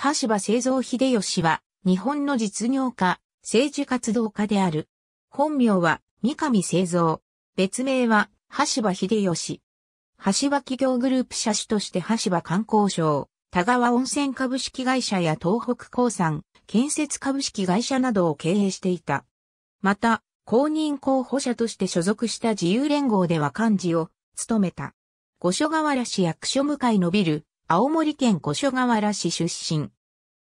橋場製造秀吉は、日本の実業家、政治活動家である。本名は、三上製造。別名は、橋場秀吉。橋場企業グループ社主として橋場観光省、田川温泉株式会社や東北鉱産、建設株式会社などを経営していた。また、公認候補者として所属した自由連合では幹事を務めた。五所川原市役所向かいのビル、青森県五所川原市出身。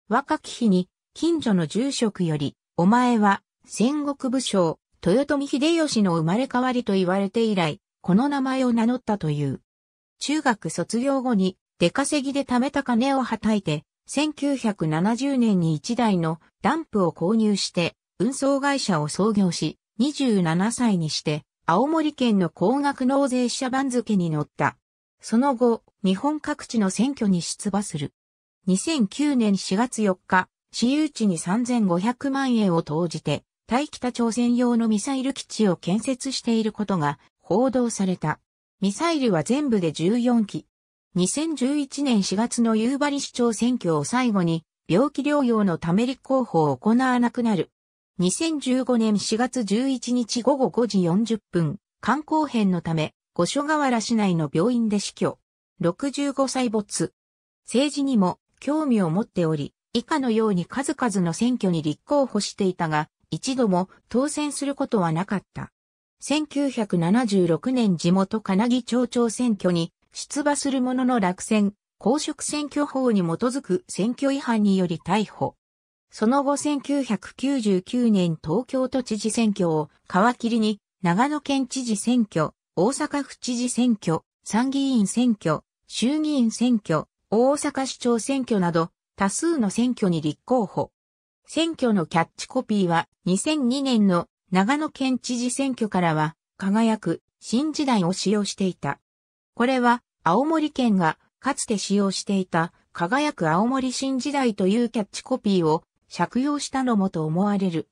若き日に、近所の住職より、お前は、戦国武将、豊臣秀吉の生まれ変わりと言われて以来、この名前を名乗ったという。中学卒業後に、出稼ぎで貯めた金をはたいて、1970年に1台のダンプを購入して、運送会社を創業し、27歳にして、青森県の高額納税者番付に乗った。その後、日本各地の選挙に出馬する。2009年4月4日、私有地に3500万円を投じて、対北朝鮮用のミサイル基地を建設していることが報道された。ミサイルは全部で14機。2011年4月の夕張市長選挙を最後に、病気療養のため立候補を行わなくなる。2015年4月11日午後5時40分、観光編のため、五所川原市内の病院で死去。65歳没。政治にも興味を持っており、以下のように数々の選挙に立候補していたが、一度も当選することはなかった。1976年地元金木町長選挙に出馬する者の落選、公職選挙法に基づく選挙違反により逮捕。その後1999年東京都知事選挙を皮切りに長野県知事選挙、大阪府知事選挙、参議院選挙、衆議院選挙、大阪市長選挙など多数の選挙に立候補。選挙のキャッチコピーは2002年の長野県知事選挙からは輝く新時代を使用していた。これは青森県がかつて使用していた輝く青森新時代というキャッチコピーを借用したのもと思われる。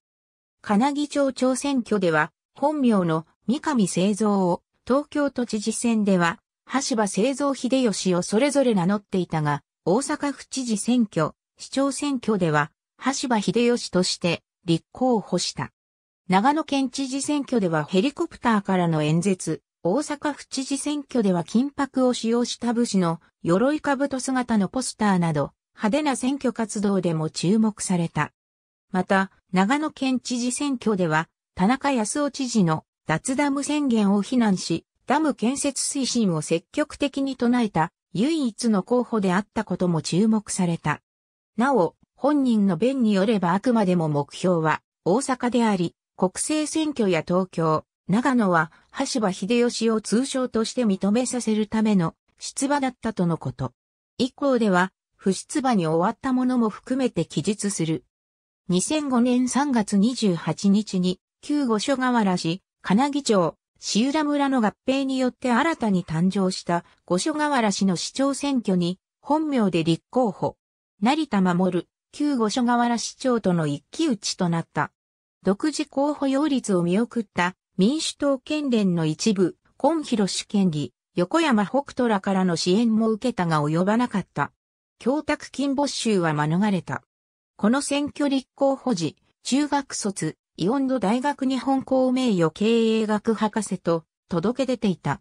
金木町長選挙では本名の三上製造を東京都知事選では橋場製造秀吉をそれぞれ名乗っていたが大阪府知事選挙、市長選挙では橋場秀吉として立候補した。長野県知事選挙ではヘリコプターからの演説、大阪府知事選挙では金箔を使用した武士の鎧兜姿のポスターなど派手な選挙活動でも注目された。また、長野県知事選挙では田中康夫知事の脱ダム宣言を非難し、ダム建設推進を積極的に唱えた唯一の候補であったことも注目された。なお、本人の弁によればあくまでも目標は大阪であり、国政選挙や東京、長野は橋場秀吉を通称として認めさせるための出馬だったとのこと。以降では不出馬に終わったものも含めて記述する。2005年3月28日に旧五所川原市、金木町、市浦村の合併によって新たに誕生した五所川原市の市長選挙に本名で立候補。成田守、旧五所川原市長との一騎打ちとなった。独自候補擁立を見送った民主党県連の一部、今広主権利、横山北斗らからの支援も受けたが及ばなかった。供託金没収は免れた。この選挙立候補時、中学卒、イオンド大学日本公名誉経営学博士と届け出ていた。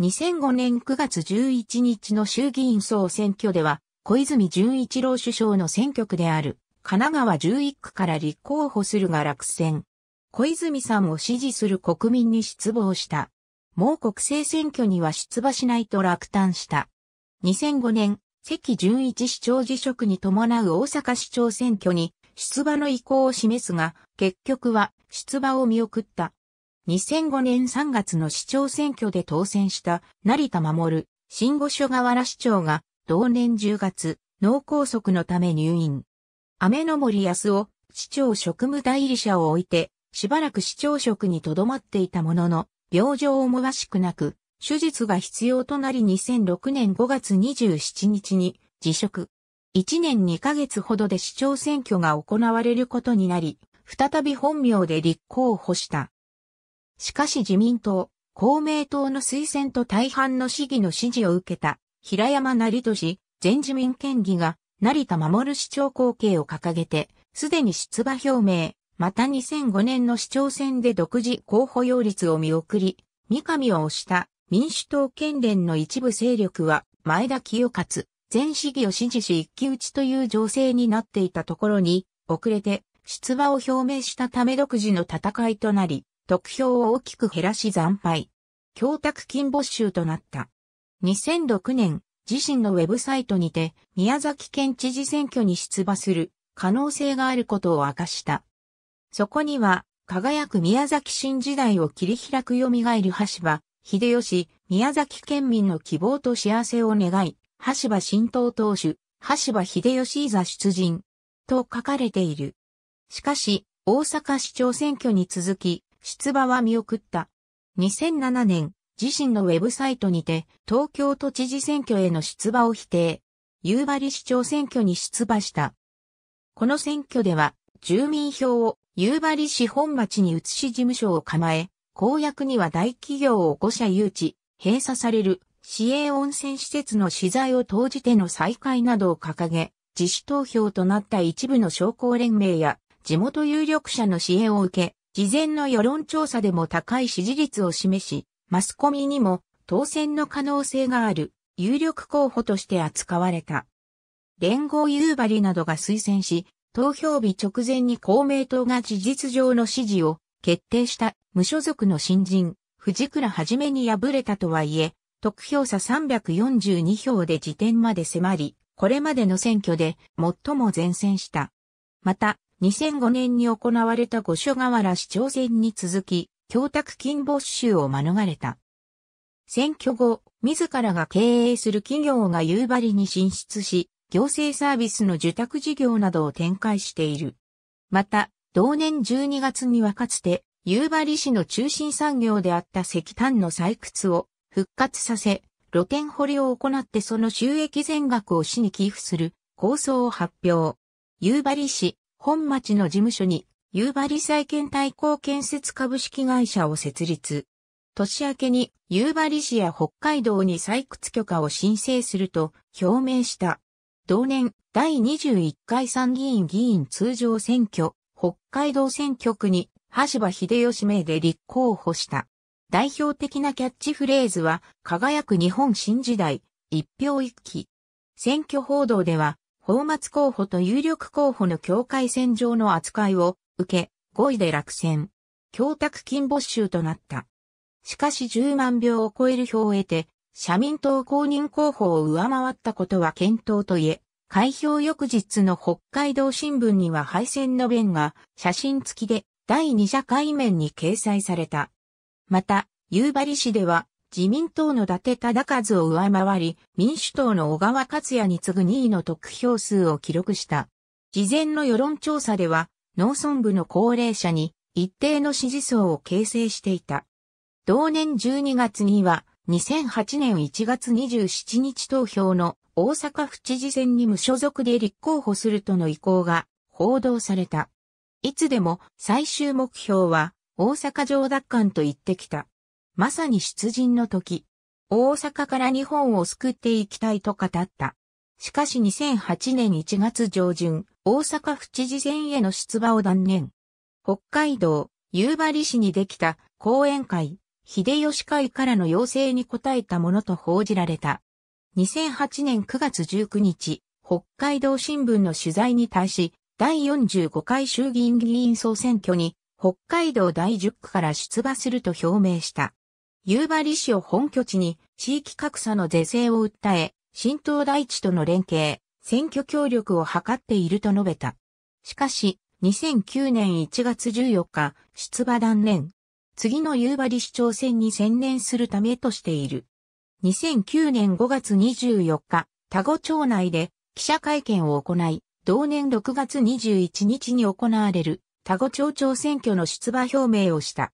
2005年9月11日の衆議院総選挙では、小泉純一郎首相の選挙区である神奈川11区から立候補するが落選。小泉さんを支持する国民に失望した。もう国政選挙には出馬しないと落胆した。2005年、関純一市長辞職に伴う大阪市長選挙に出馬の意向を示すが、結局は出馬を見送った。2005年3月の市長選挙で当選した成田守、新五所川原市長が同年10月、脳梗塞のため入院。雨の森康夫、市長職務代理者を置いて、しばらく市長職に留まっていたものの、病状思わしくなく、手術が必要となり2006年5月27日に辞職。1年2ヶ月ほどで市長選挙が行われることになり、再び本名で立候補した。しかし自民党、公明党の推薦と大半の市議の支持を受けた平山成俊、前自民県議が成田守市長後継を掲げて、すでに出馬表明、また2005年の市長選で独自候補擁立を見送り、三上を推した民主党県連の一部勢力は前田清勝、前市議を支持し一騎打ちという情勢になっていたところに、遅れて出馬を表明したため独自の戦いとなり、得票を大きく減らし惨敗。供託金没収となった。2006年、自身のウェブサイトにて、宮崎県知事選挙に出馬する可能性があることを明かした。そこには、輝く宮崎新時代を切り開く蘇る橋場、秀吉、宮崎県民の希望と幸せを願い、橋場新党党首、橋場秀吉座出陣、と書かれている。しかし、大阪市長選挙に続き、出馬は見送った。2007年、自身のウェブサイトにて、東京都知事選挙への出馬を否定。夕張市長選挙に出馬した。この選挙では、住民票を夕張市本町に移し事務所を構え、公約には大企業を5社誘致、閉鎖される市営温泉施設の資材を投じての再開などを掲げ、自主投票となった一部の商工連盟や地元有力者の支援を受け、事前の世論調査でも高い支持率を示し、マスコミにも当選の可能性がある有力候補として扱われた。連合夕張などが推薦し、投票日直前に公明党が事実上の支持を決定した無所属の新人、藤倉はじめに敗れたとはいえ、得票差342票で時点まで迫り、これまでの選挙で最も前線した。また、2005年に行われた五所川原市長選に続き、供託金没収を免れた。選挙後、自らが経営する企業が夕張に進出し、行政サービスの受託事業などを展開している。また、同年12月にはかつて、夕張市の中心産業であった石炭の採掘を復活させ、露天掘りを行ってその収益全額を市に寄付する構想を発表。夕張市本町の事務所に夕張再建対抗建設株式会社を設立。年明けに夕張市や北海道に採掘許可を申請すると表明した。同年第21回参議院議員通常選挙北海道選挙区に橋場秀吉名で立候補した。代表的なキャッチフレーズは、輝く日本新時代、一票一期。選挙報道では、法末候補と有力候補の境界線上の扱いを受け、5位で落選。供託金没収となった。しかし10万票を超える票を得て、社民党公認候補を上回ったことは検討といえ、開票翌日の北海道新聞には敗戦の弁が写真付きで第2社会面に掲載された。また、夕張市では自民党の伊達忠和を上回り、民主党の小川克也に次ぐ2位の得票数を記録した。事前の世論調査では、農村部の高齢者に一定の支持層を形成していた。同年12月には、2008年1月27日投票の大阪府知事選に無所属で立候補するとの意向が報道された。いつでも最終目標は大阪城奪還と言ってきた。まさに出陣の時、大阪から日本を救っていきたいと語った。しかし2008年1月上旬、大阪府知事選への出馬を断念。北海道、夕張市にできた講演会、秀吉会からの要請に応えたものと報じられた。2008年9月19日、北海道新聞の取材に対し、第45回衆議院議員総選挙に北海道第10区から出馬すると表明した。夕張市を本拠地に地域格差の是正を訴え、新東大地との連携、選挙協力を図っていると述べた。しかし、2009年1月14日、出馬断念。次の夕張市長選に専念するためとしている。2009年5月24日、田子町内で記者会見を行い、同年6月21日に行われる田子町長選挙の出馬表明をした。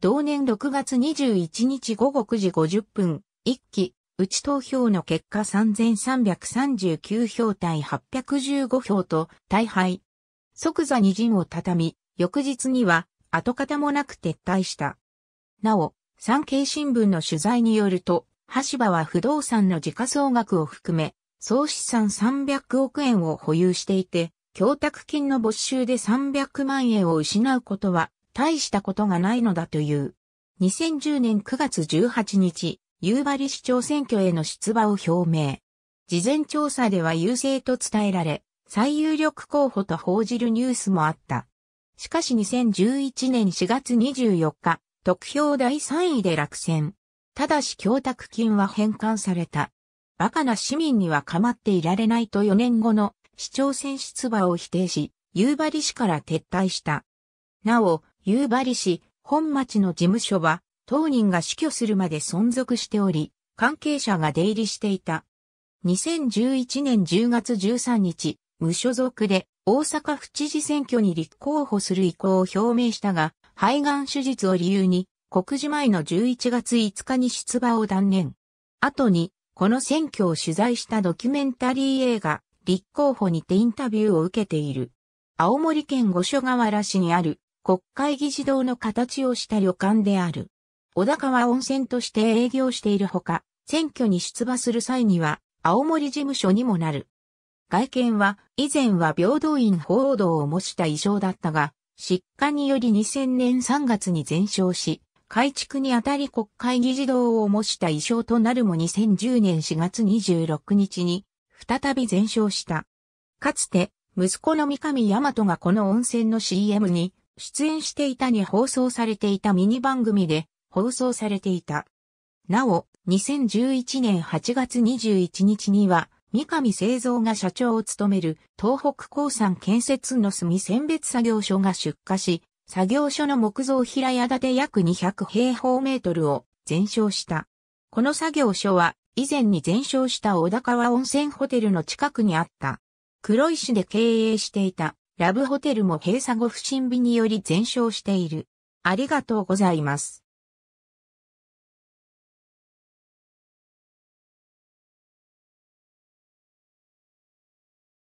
同年6月21日午後9時50分、一期、内投票の結果3339票対815票と大敗。即座に陣を畳み、翌日には跡形もなく撤退した。なお、産経新聞の取材によると、橋場は不動産の時価総額を含め、総資産300億円を保有していて、供託金の没収で300万円を失うことは大したことがないのだという。2010年9月18日、夕張市長選挙への出馬を表明。事前調査では優勢と伝えられ、最有力候補と報じるニュースもあった。しかし2011年4月24日、得票第3位で落選。ただし供託金は返還された。バカな市民には構っていられないと4年後の市長選出馬を否定し、夕張市から撤退した。なお、夕張市本町の事務所は当人が死去するまで存続しており、関係者が出入りしていた。2011年10月13日、無所属で大阪府知事選挙に立候補する意向を表明したが、肺がん手術を理由に、告示前の11月5日に出馬を断念。後に、この選挙を取材したドキュメンタリー映画、立候補にてインタビューを受けている。青森県五所川原市にある国会議事堂の形をした旅館である。小高川温泉として営業しているほか、選挙に出馬する際には青森事務所にもなる。外見は以前は平等院報道を模した衣装だったが、疾患により2000年3月に全焼し、改築にあたり国会議事堂を模した衣装となるも2010年4月26日に再び全焼した。かつて、息子の三上大和がこの温泉の CM に出演していたに放送されていたミニ番組で放送されていた。なお、2011年8月21日には、三上製造が社長を務める東北鉱山建設の炭選別作業所が出火し、作業所の木造平屋建て約200平方メートルを全焼した。この作業所は以前に全焼した小高川温泉ホテルの近くにあった。黒石で経営していたラブホテルも閉鎖後不審火により全焼している。ありがとうございます。